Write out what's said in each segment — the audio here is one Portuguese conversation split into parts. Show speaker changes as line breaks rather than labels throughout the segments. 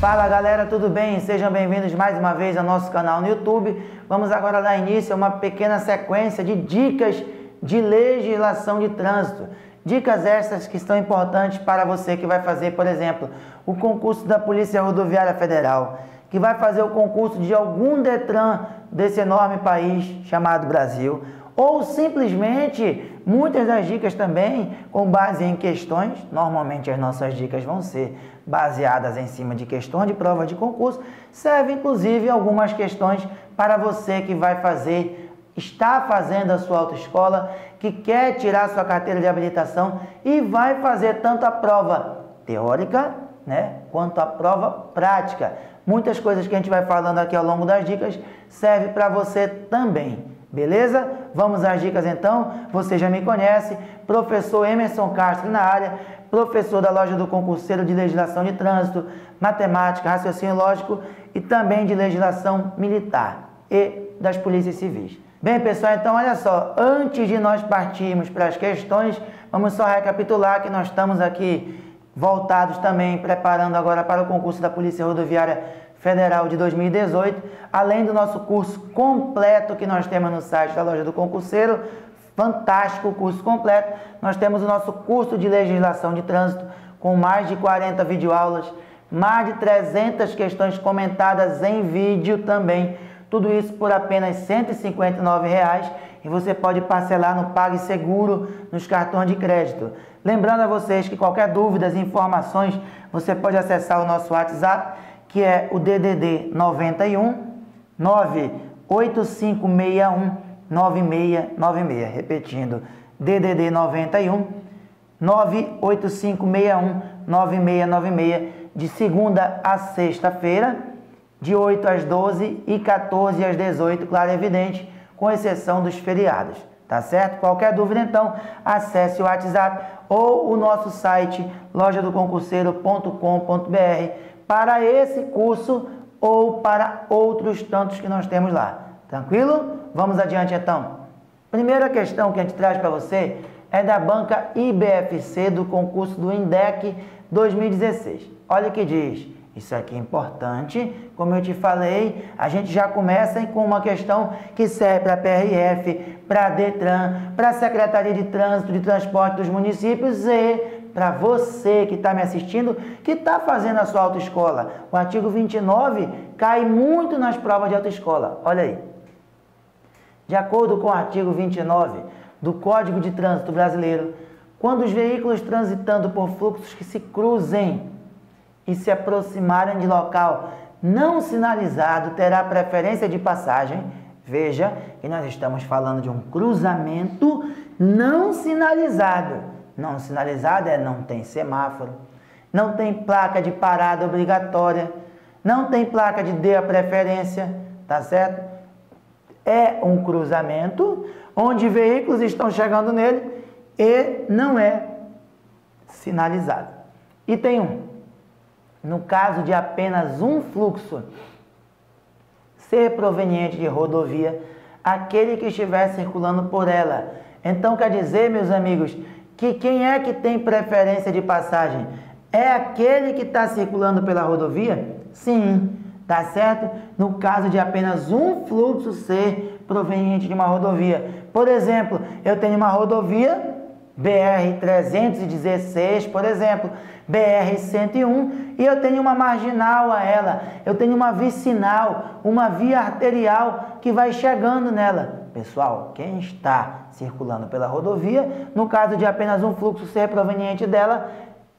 Fala galera, tudo bem? Sejam bem-vindos mais uma vez ao nosso canal no YouTube. Vamos agora dar início a uma pequena sequência de dicas de legislação de trânsito. Dicas essas que estão importantes para você que vai fazer, por exemplo, o concurso da Polícia Rodoviária Federal, que vai fazer o concurso de algum Detran desse enorme país chamado Brasil, ou simplesmente muitas das dicas também com base em questões, normalmente as nossas dicas vão ser baseadas em cima de questões de prova de concurso, serve inclusive algumas questões para você que vai fazer, está fazendo a sua autoescola, que quer tirar sua carteira de habilitação e vai fazer tanto a prova teórica, né, quanto a prova prática. Muitas coisas que a gente vai falando aqui ao longo das dicas serve para você também. Beleza? Vamos às dicas então. Você já me conhece, professor Emerson Castro na área, professor da loja do concurseiro de legislação de trânsito, matemática, raciocínio lógico e também de legislação militar e das polícias civis. Bem, pessoal, então olha só, antes de nós partirmos para as questões, vamos só recapitular que nós estamos aqui voltados também, preparando agora para o concurso da Polícia Rodoviária Federal de 2018, além do nosso curso completo que nós temos no site da loja do concurseiro, fantástico curso completo. Nós temos o nosso curso de legislação de trânsito com mais de 40 videoaulas, mais de 300 questões comentadas em vídeo também. Tudo isso por apenas 159,00 reais, e você pode parcelar no PagSeguro nos cartões de crédito. Lembrando a vocês que qualquer dúvida, informações, você pode acessar o nosso WhatsApp, que é o DDD 91 98561 9696. Repetindo, DDD 91 98561 9696, de segunda a sexta-feira, de 8 às 12 e 14 às 18, claro e evidente, com exceção dos feriados. Tá certo? Qualquer dúvida, então, acesse o WhatsApp ou o nosso site lojadoconcurseiro.com.br para esse curso ou para outros tantos que nós temos lá. Tranquilo? Vamos adiante então. Primeira questão que a gente traz para você é da banca IBFC do concurso do INDEC 2016. Olha o que diz. Isso aqui é importante. Como eu te falei, a gente já começa com uma questão que serve para a PRF, para a DETRAN, para a Secretaria de Trânsito de Transporte dos municípios e para você que está me assistindo, que está fazendo a sua autoescola. O artigo 29 cai muito nas provas de autoescola. Olha aí. De acordo com o artigo 29 do Código de Trânsito Brasileiro, quando os veículos transitando por fluxos que se cruzem e se aproximarem de local não sinalizado terá preferência de passagem. Veja que nós estamos falando de um cruzamento não sinalizado. Não sinalizado é não tem semáforo, não tem placa de parada obrigatória, não tem placa de dê a preferência, tá certo? É um cruzamento onde veículos estão chegando nele e não é sinalizado. E tem um no caso de apenas um fluxo ser proveniente de rodovia, aquele que estiver circulando por ela. Então quer dizer, meus amigos, que quem é que tem preferência de passagem? É aquele que está circulando pela rodovia? Sim, tá certo? No caso de apenas um fluxo ser proveniente de uma rodovia. Por exemplo, eu tenho uma rodovia BR-316, por exemplo, BR-101, e eu tenho uma marginal a ela, eu tenho uma vicinal, uma via arterial que vai chegando nela. Pessoal, quem está circulando pela rodovia, no caso de apenas um fluxo ser proveniente dela,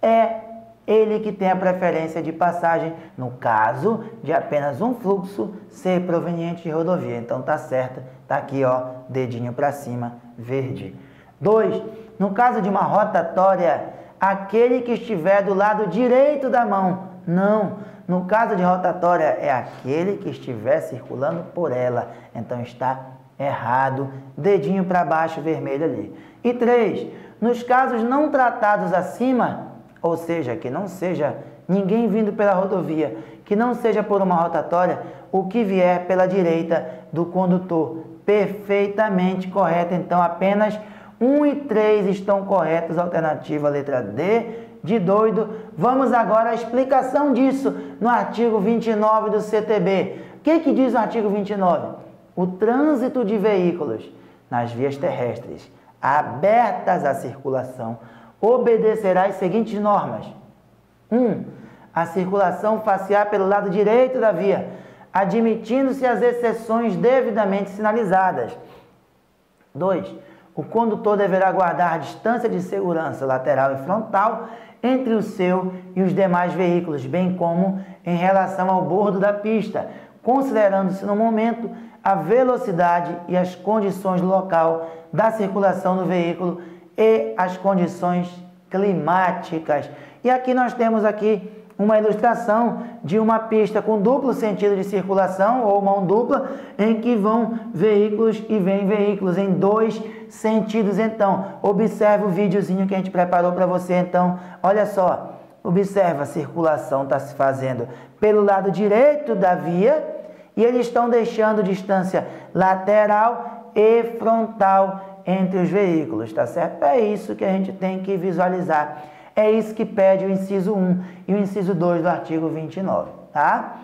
é ele que tem a preferência de passagem, no caso de apenas um fluxo ser proveniente de rodovia. Então tá certo, tá aqui ó, dedinho para cima, verde. 2. No caso de uma rotatória, aquele que estiver do lado direito da mão. Não. No caso de rotatória, é aquele que estiver circulando por ela. Então está errado. Dedinho para baixo, vermelho ali. E 3. Nos casos não tratados acima, ou seja, que não seja ninguém vindo pela rodovia, que não seja por uma rotatória, o que vier pela direita do condutor. Perfeitamente correto. Então apenas 1 e 3 estão corretos, alternativa letra D de doido. Vamos agora à explicação disso no artigo 29 do CTB. O que, que diz o artigo 29? O trânsito de veículos nas vias terrestres abertas à circulação obedecerá às seguintes normas: 1. Um, a circulação faciar pelo lado direito da via, admitindo-se as exceções devidamente sinalizadas. 2. O condutor deverá guardar a distância de segurança lateral e frontal entre o seu e os demais veículos, bem como em relação ao bordo da pista, considerando-se no momento a velocidade e as condições local da circulação do veículo e as condições climáticas. E aqui nós temos aqui uma ilustração de uma pista com duplo sentido de circulação ou mão dupla, em que vão veículos e vêm veículos em dois sentidos. Então, observe o videozinho que a gente preparou para você. Então, olha só, observa a circulação está se fazendo pelo lado direito da via e eles estão deixando distância lateral e frontal entre os veículos, tá certo? É isso que a gente tem que visualizar. É isso que pede o inciso 1 e o inciso 2 do artigo 29, tá?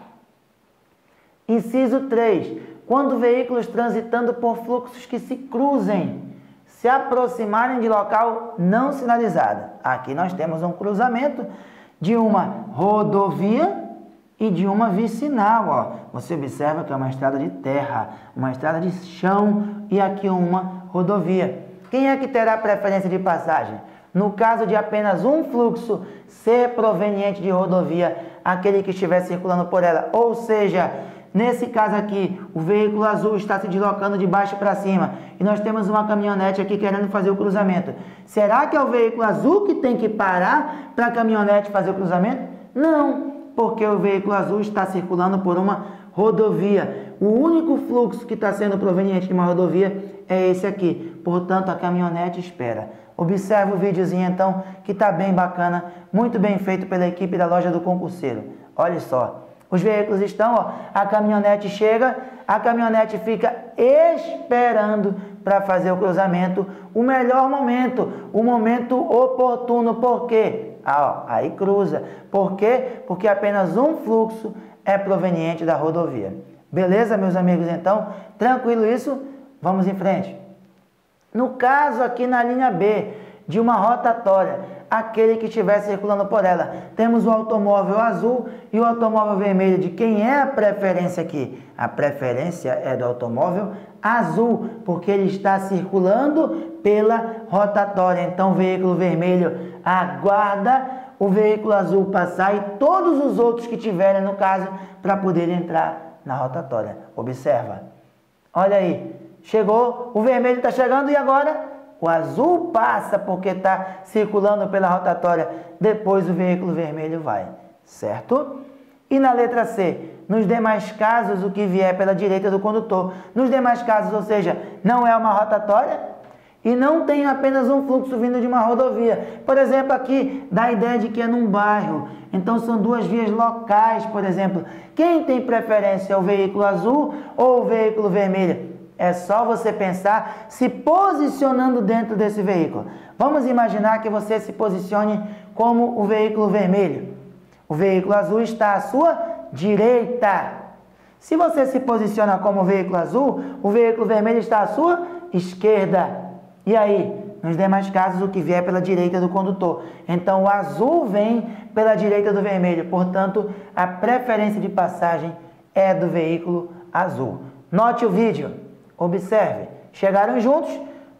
Inciso 3. Quando veículos transitando por fluxos que se cruzem, se aproximarem de local não sinalizado. Aqui nós temos um cruzamento de uma rodovia e de uma vicinal. Ó. Você observa que é uma estrada de terra, uma estrada de chão e aqui uma rodovia. Quem é que terá preferência de passagem? No caso de apenas um fluxo ser proveniente de rodovia, aquele que estiver circulando por ela, ou seja, nesse caso aqui, o veículo azul está se deslocando de baixo para cima e nós temos uma caminhonete aqui querendo fazer o cruzamento. Será que é o veículo azul que tem que parar para a caminhonete fazer o cruzamento? Não, porque o veículo azul está circulando por uma rodovia. O único fluxo que está sendo proveniente de uma rodovia é esse aqui. Portanto, a caminhonete espera. Observe o videozinho então, que está bem bacana, muito bem feito pela equipe da loja do concurseiro. Olha só, os veículos estão, ó, a caminhonete chega, a caminhonete fica esperando para fazer o cruzamento, o melhor momento, o momento oportuno, por quê? Ah, ó, aí cruza. Por quê? Porque apenas um fluxo é proveniente da rodovia. Beleza, meus amigos? Então, tranquilo isso? Vamos em frente. No caso aqui na linha B, de uma rotatória, aquele que estiver circulando por ela. Temos o automóvel azul e o automóvel vermelho. De quem é a preferência aqui? A preferência é do automóvel azul, porque ele está circulando pela rotatória. Então, o veículo vermelho aguarda o veículo azul passar e todos os outros que tiverem, no caso, para poder entrar na rotatória. Observa. Olha aí, Chegou, o vermelho está chegando e agora o azul passa porque está circulando pela rotatória. Depois o veículo vermelho vai, certo? E na letra C, nos demais casos, o que vier pela direita do condutor. Nos demais casos, ou seja, não é uma rotatória e não tem apenas um fluxo vindo de uma rodovia. Por exemplo, aqui dá a ideia de que é num bairro. Então são duas vias locais, por exemplo. Quem tem preferência é o veículo azul ou o veículo vermelho? É só você pensar se posicionando dentro desse veículo. Vamos imaginar que você se posicione como o veículo vermelho. O veículo azul está à sua direita. Se você se posiciona como o veículo azul, o veículo vermelho está à sua esquerda. E aí, nos demais casos, o que vier pela direita do condutor. Então, o azul vem pela direita do vermelho. Portanto, a preferência de passagem é do veículo azul. Note o vídeo. Observe, chegaram juntos,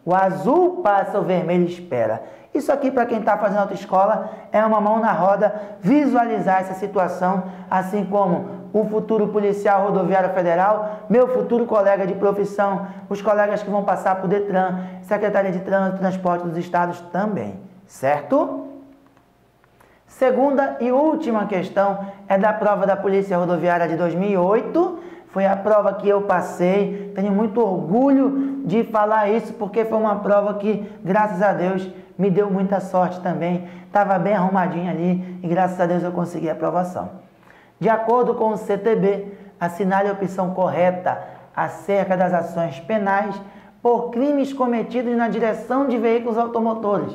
o azul passa, o vermelho espera. Isso aqui, para quem está fazendo autoescola, é uma mão na roda visualizar essa situação, assim como o futuro policial rodoviário federal, meu futuro colega de profissão, os colegas que vão passar por Detran, Secretaria de Trânsito e Transporte dos Estados também, certo? Segunda e última questão é da prova da Polícia Rodoviária de 2008 foi a prova que eu passei. Tenho muito orgulho de falar isso, porque foi uma prova que, graças a Deus, me deu muita sorte também. Estava bem arrumadinho ali e, graças a Deus, eu consegui a aprovação. De acordo com o CTB, assinale a opção correta acerca das ações penais por crimes cometidos na direção de veículos automotores.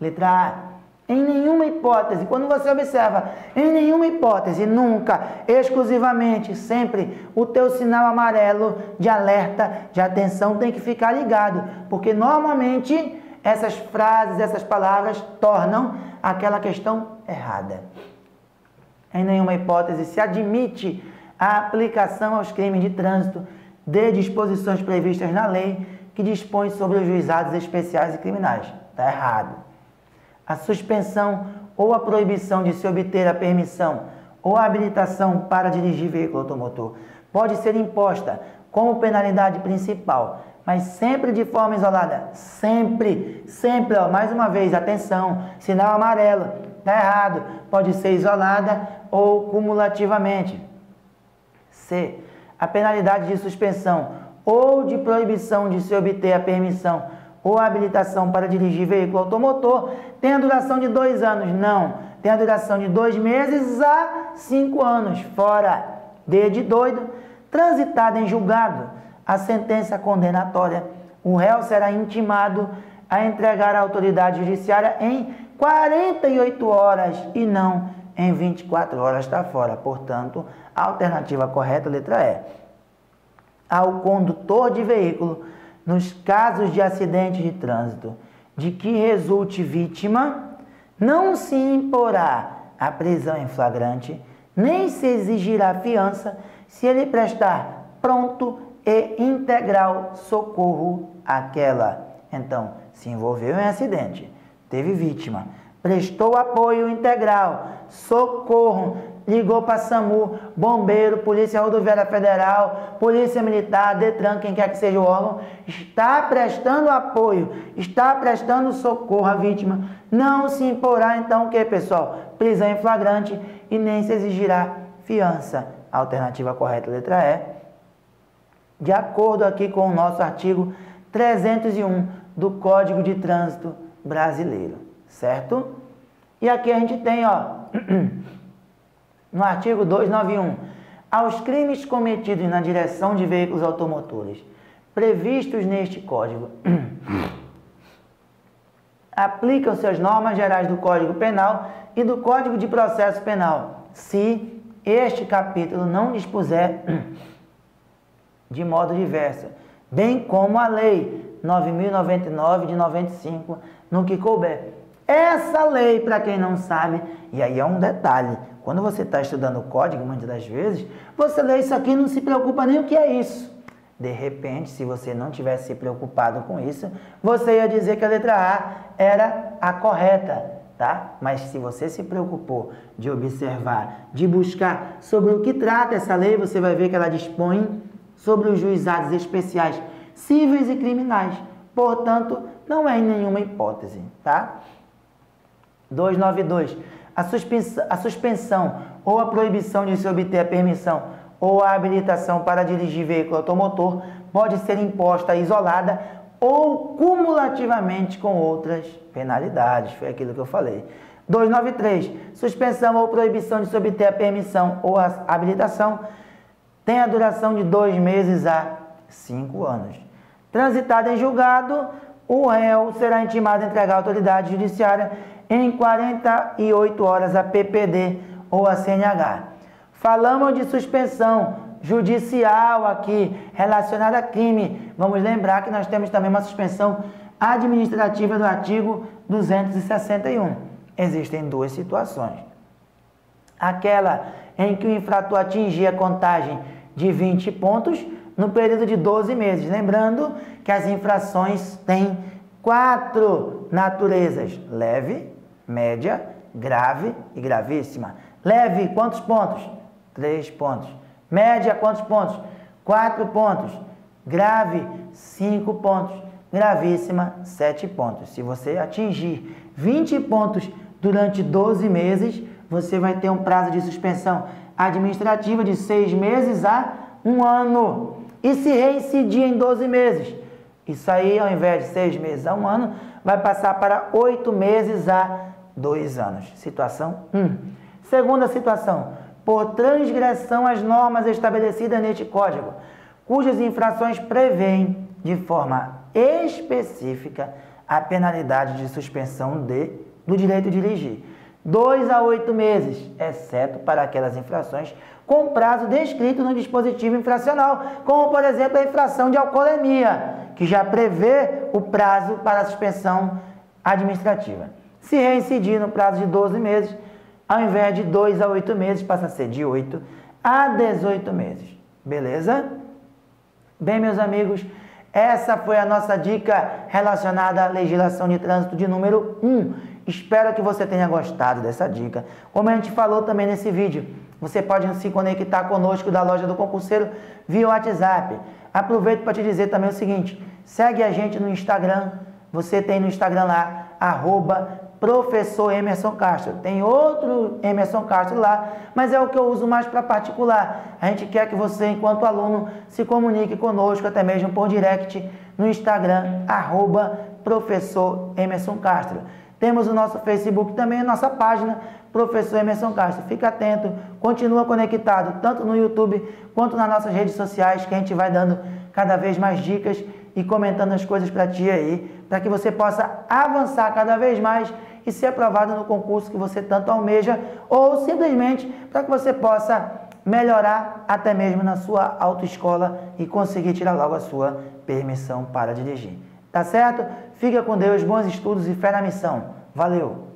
Letra A. Em nenhuma hipótese, quando você observa, em nenhuma hipótese, nunca, exclusivamente, sempre, o teu sinal amarelo de alerta, de atenção tem que ficar ligado, porque normalmente essas frases, essas palavras tornam aquela questão errada. Em nenhuma hipótese se admite a aplicação aos crimes de trânsito de disposições previstas na lei que dispõe sobre os juizados especiais e criminais. Está errado a suspensão ou a proibição de se obter a permissão ou a habilitação para dirigir veículo automotor pode ser imposta como penalidade principal, mas sempre de forma isolada. Sempre, sempre, ó, mais uma vez, atenção, sinal amarelo, está errado, pode ser isolada ou cumulativamente. C. A penalidade de suspensão ou de proibição de se obter a permissão ou habilitação para dirigir veículo automotor tem a duração de dois anos. Não, tem a duração de dois meses a cinco anos. Fora D de doido, transitada em julgado a sentença condenatória, o réu será intimado a entregar à autoridade judiciária em 48 horas e não em 24 horas está fora. Portanto, a alternativa correta, letra E. Ao condutor de veículo nos casos de acidente de trânsito de que resulte vítima, não se imporá a prisão em flagrante, nem se exigirá fiança se ele prestar pronto e integral socorro àquela. Então, se envolveu em acidente, teve vítima, prestou apoio integral, socorro, ligou para SAMU, bombeiro, Polícia Rodoviária Federal, Polícia Militar, DETRAN, quem quer que seja o órgão, está prestando apoio, está prestando socorro à vítima. Não se imporá então o que, pessoal? Prisão em flagrante e nem se exigirá fiança. Alternativa correta, letra E. De acordo aqui com o nosso artigo 301 do Código de Trânsito Brasileiro, certo? E aqui a gente tem, ó, no artigo 291, aos crimes cometidos na direção de veículos automotores previstos neste Código, aplicam-se as normas gerais do Código Penal e do Código de Processo Penal, se este capítulo não dispuser de modo diverso, bem como a Lei 9099 de 95, no que couber. Essa lei, para quem não sabe, e aí é um detalhe, quando você está estudando código, muitas das vezes, você lê isso aqui e não se preocupa nem o que é isso. De repente, se você não tivesse se preocupado com isso, você ia dizer que a letra A era a correta, tá? Mas se você se preocupou de observar, de buscar sobre o que trata essa lei, você vai ver que ela dispõe sobre os juizados especiais cíveis e criminais. Portanto, não é em nenhuma hipótese, tá? 292 a suspensão, a suspensão ou a proibição de se obter a permissão ou a habilitação para dirigir veículo automotor pode ser imposta isolada ou cumulativamente com outras penalidades. Foi aquilo que eu falei. 293. Suspensão ou proibição de se obter a permissão ou a habilitação tem a duração de dois meses a cinco anos. Transitado em julgado, o réu será intimado a entregar à autoridade judiciária em 48 horas a PPD ou a CNH. Falamos de suspensão judicial aqui relacionada a crime. Vamos lembrar que nós temos também uma suspensão administrativa do artigo 261. Existem duas situações. Aquela em que o infrator atingir a contagem de 20 pontos no período de 12 meses. Lembrando que as infrações têm quatro naturezas: leve, média, grave e gravíssima. Leve, quantos pontos? Três pontos. Média, quantos pontos? Quatro pontos. Grave, cinco pontos. Gravíssima, sete pontos. Se você atingir 20 pontos durante 12 meses, você vai ter um prazo de suspensão administrativa de seis meses a um ano. E se reincidir em 12 meses? Isso aí, ao invés de seis meses a um ano, vai passar para oito meses a dois anos. Situação 1. Um. Segunda situação, por transgressão às normas estabelecidas neste Código, cujas infrações prevêem de forma específica a penalidade de suspensão de do direito de dirigir. Dois a oito meses, exceto para aquelas infrações com prazo descrito no dispositivo infracional, como por exemplo a infração de alcoolemia, que já prevê o prazo para a suspensão administrativa. Se reincidir no prazo de 12 meses, ao invés de 2 a 8 meses, passa a ser de 8 a 18 meses. Beleza? Bem, meus amigos, essa foi a nossa dica relacionada à legislação de trânsito de número 1. Espero que você tenha gostado dessa dica. Como a gente falou também nesse vídeo, você pode se conectar conosco da loja do concurseiro via WhatsApp. Aproveito para te dizer também o seguinte: segue a gente no Instagram. Você tem no Instagram lá, arroba professor Emerson Castro. Tem outro Emerson Castro lá, mas é o que eu uso mais para particular. A gente quer que você, enquanto aluno, se comunique conosco, até mesmo por direct, no Instagram, arroba professor Emerson Castro. Temos o nosso Facebook também, a nossa página, Professor Emerson Castro. Fica atento, continua conectado, tanto no YouTube quanto nas nossas redes sociais, que a gente vai dando cada vez mais dicas e comentando as coisas para ti aí, para que você possa avançar cada vez mais e ser aprovado no concurso que você tanto almeja, ou simplesmente para que você possa melhorar até mesmo na sua autoescola e conseguir tirar logo a sua permissão para dirigir. Tá certo? Fica com Deus, bons estudos e fé na missão. Valeu!